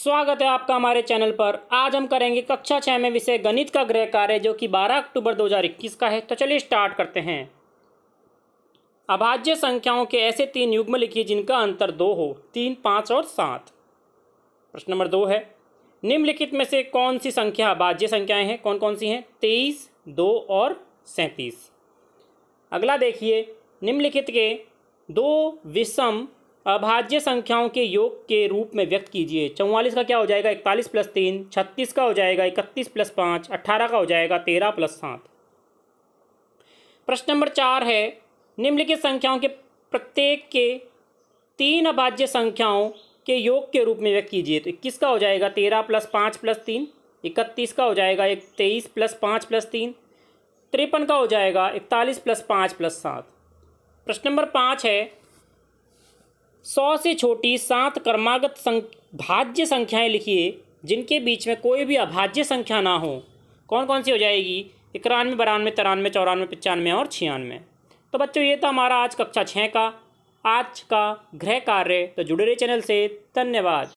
स्वागत है आपका हमारे चैनल पर। आज हम करेंगे कक्षा छः में विषय गणित का गृह कार्य, जो कि 12 अक्टूबर 2021 का है। तो चलिए स्टार्ट करते हैं। अभाज्य संख्याओं के ऐसे तीन युग्म लिखिए जिनका अंतर दो हो। तीन, पाँच और सात। प्रश्न नंबर दो है, निम्नलिखित में से कौन सी संख्या अभाज्य संख्याएँ हैं? कौन कौन सी हैं? तेईस, दो और सैंतीस। अगला देखिए, निम्नलिखित के दो विषम अभाज्य संख्याओं के योग के रूप में व्यक्त कीजिए। चौवालीस का क्या हो जाएगा? इकतालीस प्लस तीन, छत्तीस का हो जाएगा, इकतीस प्लस पाँच अट्ठारह का हो जाएगा, तेरह प्लस सात। प्रश्न नंबर चार है, निम्नलिखित संख्याओं के प्रत्येक के तीन अभाज्य संख्याओं के योग के रूप में व्यक्त कीजिए। तो इक्कीस का हो जाएगा, तेरह प्लस पाँच प्लस तीन, इकतीस का हो जाएगा, एक तेईस प्लस पाँच प्लस तीन, तिरपन का हो जाएगा, इकतालीस प्लस पाँच प्लस सात। प्रश्न नंबर पाँच है सौ से छोटी सात क्रमागत संख, भाज्य संख्याएँ लिखिए, जिनके बीच में कोई भी अभाज्य संख्या ना हो। कौन कौन सी हो जाएगी? इक्यानवे, बारानवे, तिरानवे, चौरानवे, पचानवे और छियानवे। तो बच्चों, ये था हमारा आज कक्षा छः का। आज का गृह कार्य। तो जुड़े रहे चैनल से। धन्यवाद।